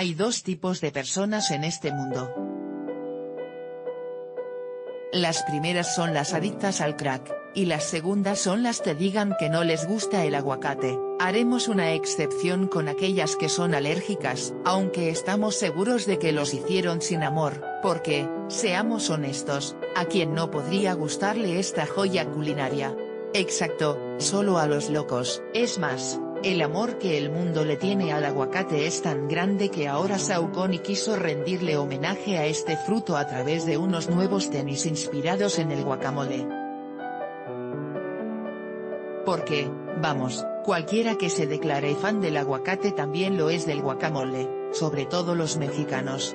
Hay dos tipos de personas en este mundo. Las primeras son las adictas al crack, y las segundas son las que digan que no les gusta el aguacate. Haremos una excepción con aquellas que son alérgicas, aunque estamos seguros de que los hicieron sin amor, porque, seamos honestos, a quien no podría gustarle esta joya culinaria. Exacto, solo a los locos. Es más, el amor que el mundo le tiene al aguacate es tan grande que ahora Saucony quiso rendirle homenaje a este fruto a través de unos nuevos tenis inspirados en el guacamole. Porque, vamos, cualquiera que se declare fan del aguacate también lo es del guacamole, sobre todo los mexicanos.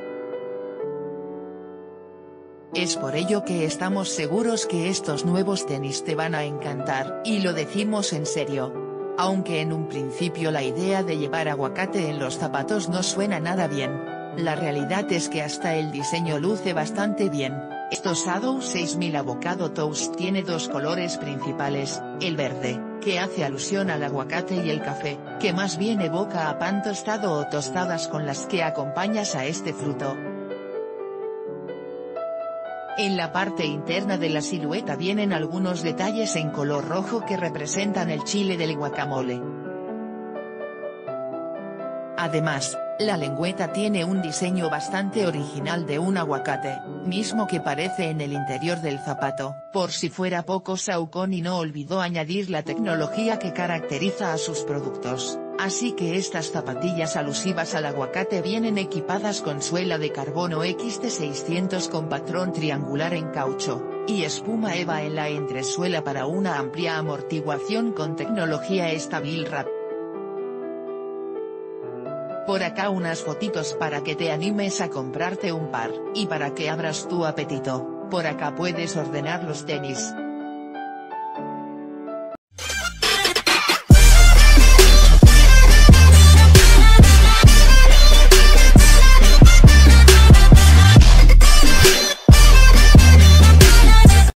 Es por ello que estamos seguros que estos nuevos tenis te van a encantar, y lo decimos en serio. Aunque en un principio la idea de llevar aguacate en los zapatos no suena nada bien, la realidad es que hasta el diseño luce bastante bien. Estos Shadow 6000 Avocado Toast tiene dos colores principales, el verde, que hace alusión al aguacate y el café, que más bien evoca a pan tostado o tostadas con las que acompañas a este fruto. En la parte interna de la silueta vienen algunos detalles en color rojo que representan el chile del guacamole. Además, la lengüeta tiene un diseño bastante original de un aguacate, mismo que parece en el interior del zapato. Por si fuera poco Saucony no olvidó añadir la tecnología que caracteriza a sus productos. Así que estas zapatillas alusivas al aguacate vienen equipadas con suela de carbono XT600 con patrón triangular en caucho, y espuma EVA en la entresuela para una amplia amortiguación con tecnología Wrap. Por acá unas fotitos para que te animes a comprarte un par, y para que abras tu apetito, por acá puedes ordenar los tenis,